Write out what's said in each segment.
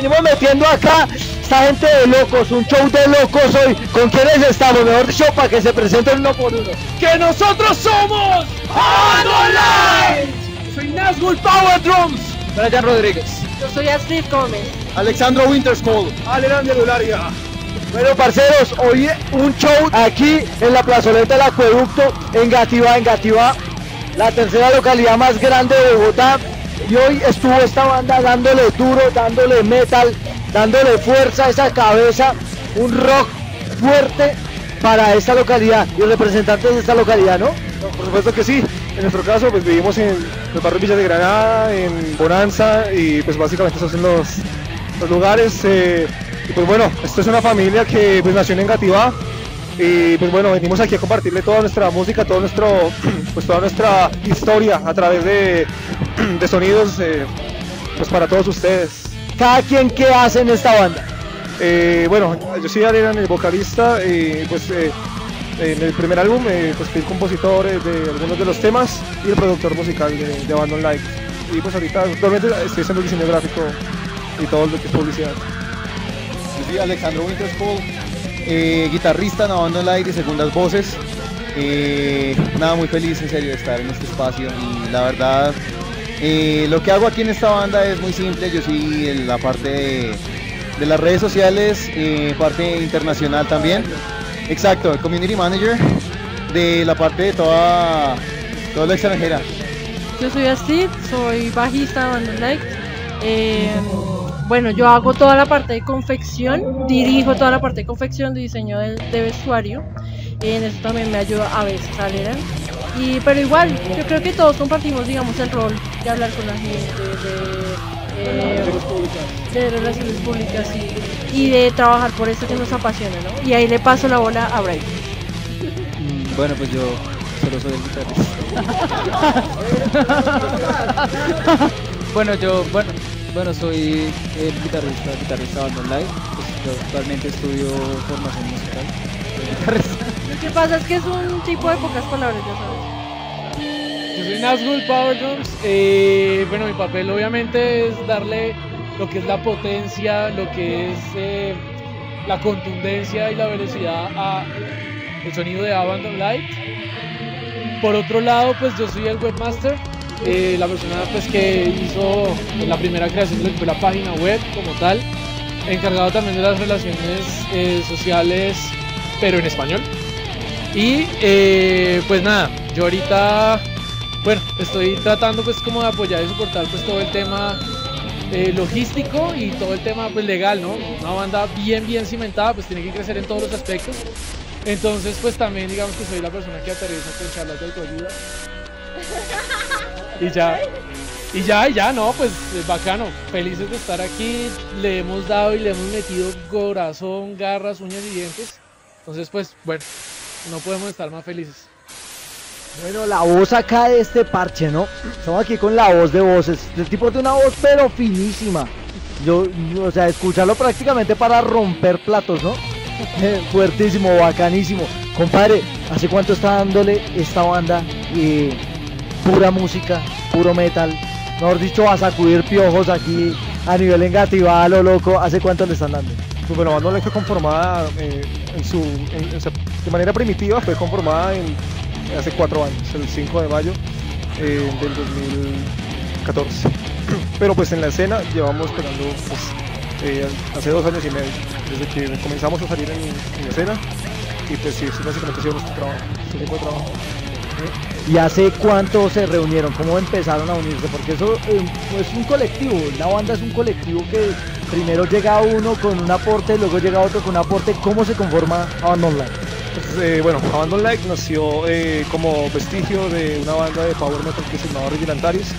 vinimos metiendo acá esta gente de locos, un show de locos hoy. ¿Con quiénes estamos? Mejor dicho, para que se presenten uno por uno. ¡Que nosotros somos Online! Soy Nazgul Power Drums. Brian Rodríguez. Yo soy Astrid Gómez. Alexandro Winterschool. Alejandro Lularia. Bueno, parceros, hoy un show aquí en la plazoleta del acueducto en Gativá, en Gativá, la tercera localidad más grande de Bogotá. Y hoy estuvo esta banda dándole duro, dándole metal, dándole fuerza a esa cabeza, un rock fuerte para esta localidad y representantes de esta localidad, ¿no? Por supuesto que sí. En nuestro caso, pues vivimos en el barrio Villa de Granada, en Bonanza, y pues básicamente esos son los, los lugares. eh, y pues bueno, esto es una familia que pues nació en Engativá. Y pues bueno, venimos aquí a compartirle toda nuestra música, todo nuestro, pues toda nuestra historia a través de, de sonidos, eh, pues para todos ustedes. Cada quien que hace en esta banda. Eh, bueno, yo soy Ariana, el vocalista, y pues eh, en el primer álbum eh, pues fui el compositor eh, de algunos de los temas y el productor musical de, de Abandon Light. Y pues ahorita actualmente estoy haciendo el diseño gráfico y todo lo que es publicidad. Yo soy Alexandro Winterspool, eh, guitarrista en Abandon Light y segundas voces. Eh, nada, muy feliz en serio de estar en este espacio y la verdad eh, lo que hago aquí en esta banda es muy simple, yo soy en la parte de, las redes sociales, eh, parte internacional también. Exacto, el community manager de la parte de toda, toda la extranjera. Yo soy Astrid, soy bajista de Abandon Light. Eh, bueno, yo hago toda la parte de confección, dirijo toda la parte de confección, de diseño de, de vestuario. En eso también me ayuda a veces. Y, pero igual, yo creo que todos compartimos, digamos, el rol de hablar con la gente, de, eh, de relaciones públicas y, y de trabajar por eso que nos apasiona, ¿no? Y ahí le paso la bola a Brian. Mm, Bueno, pues yo solo soy el guitarrista. bueno, yo, bueno, bueno, soy el guitarrista, guitarrista Live. Pues yo actualmente estudio formación musical. Que pasa es que es un tipo de pocas palabras, ya sabes. Yo soy Nazgul Power Drums. Eh, bueno, mi papel obviamente es darle lo que es la potencia, lo que es eh, la contundencia y la velocidad a el sonido de Abandon Light. Por otro lado, pues yo soy el webmaster, eh, la persona pues que hizo la primera creación de la página web como tal, encargado también de las relaciones sociales, pero en español. Y eh, pues nada, yo ahorita, bueno, estoy tratando pues como de apoyar y soportar pues todo el tema eh, logístico y todo el tema pues legal, ¿no? Una banda bien bien cimentada pues tiene que crecer en todos los aspectos. Entonces pues también digamos que soy la persona que aterriza con charlas de autoayuda. Y ya, y ya, y ya, no, pues es bacano, felices de estar aquí, le hemos dado y le hemos metido corazón, garras, uñas y dientes. Entonces pues bueno, no podemos estar más felices. Bueno, la voz acá de este parche, ¿no? Estamos aquí con la voz de voces. El tipo tiene una voz pero finísima. Yo, o sea, escucharlo prácticamente para romper platos, ¿no? Fuertísimo, bacanísimo. Compadre, ¿hace cuánto está dándole esta banda eh, pura música, puro metal? Mejor dicho, a sacudir piojos aquí a nivel engativado, a lo loco. ¿Hace cuánto le están dando? Pues bueno, Abandon Light fue conformada eh, en su, en- en su- de manera primitiva, fue conformada hace cuatro años, el 5 de mayo eh, del 2014. Pero pues en la escena llevamos pegando pues, eh, hace dos años y medio, desde que comenzamos a salir en, en escena. Y pues sí, eso básicamente sido nuestro trabajo, nuestro trabajo. ¿Y hace cuánto se reunieron? ¿Cómo empezaron a unirse? Porque eso eh, es un colectivo, la banda es un colectivo que primero llega uno con un aporte, luego llega otro con un aporte. ¿Cómo se conforma Abandon Light? Eh, bueno, Abandon Light nació eh, como vestigio de una banda de power metal que se llamaba Rigid Antares.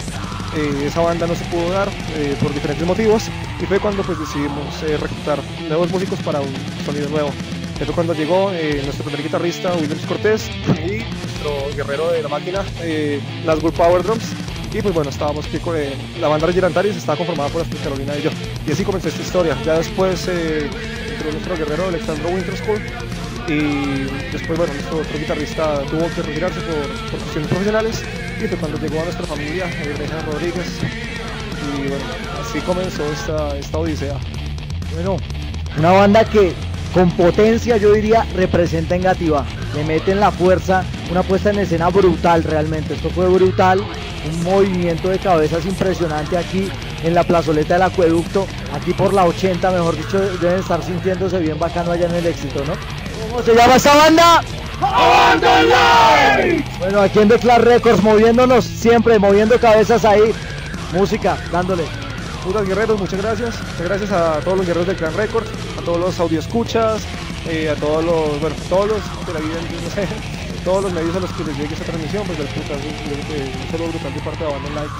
Eh, esa banda no se pudo dar eh, por diferentes motivos y fue cuando pues decidimos eh, reclutar nuevos músicos para un sonido nuevo. Que fue cuando llegó nuestro primer guitarrista Williams Cortés y nuestro guerrero de la máquina, eh, Nazgul Power Drums. Y pues bueno, estábamos aquí con la banda Rigid Antares, estaba conformada por Carolina y yo. Y así comenzó esta historia. Ya después entró nuestro guerrero Alexandro Winterschool y después bueno nuestro otro guitarrista tuvo que retirarse por, por cuestiones profesionales y fue cuando llegó a nuestra familia Rodríguez Y bueno, así comenzó esta, esta odisea. Bueno, una banda que con potencia yo diría representa Engativá. Le meten la fuerza, una puesta en escena brutal realmente. Esto fue brutal, un movimiento de cabezas impresionante aquí en la plazoleta del acueducto, aquí por la 80, mejor dicho, deben estar sintiéndose bien bacano allá en el éxito, ¿no? ¿Cómo se llama esta banda? Bueno, aquí en The Clash Records, moviéndonos siempre, moviendo cabezas ahí. Música, dándole. Puras guerreros, muchas gracias. Muchas gracias a todos los guerreros de Clan Records, a todos los audioscuchas, eh, a todos los, bueno, todos los de la vida, no sé, todos los medios a los que les llegue esta transmisión, pues del putas, un saludo brutal de parte de Lights.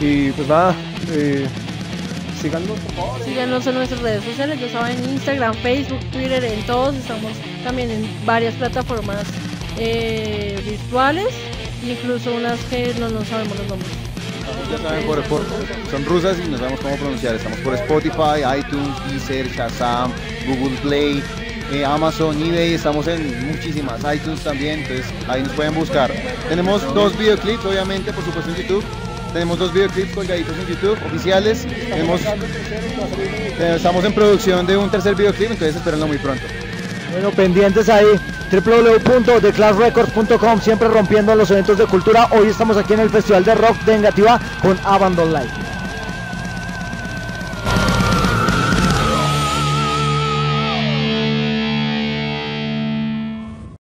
Y pues nada, eh, síganos por favor. Síganos en nuestras redes sociales, ya saben, Instagram, Facebook, Twitter, en todos. Estamos también en varias plataformas eh, virtuales, incluso unas que no, no sabemos los nombres. Ya saben, por- por- son rusas y no sabemos cómo pronunciar. Estamos por Spotify, iTunes, Deezer, Shazam, Google Play, eh, Amazon, eBay. Estamos en muchísimas, iTunes también. Entonces ahí nos pueden buscar. Tenemos dos videoclips, obviamente, por supuesto en YouTube. Tenemos dos videoclips colgaditos en YouTube oficiales. Eh, estamos en producción de un tercer videoclip, entonces espérenlo muy pronto. Bueno, pendientes ahí, www.theclassrecords.com, siempre rompiendo los eventos de cultura. Hoy estamos aquí en el Festival de Rock de Engativá con Abandon Light.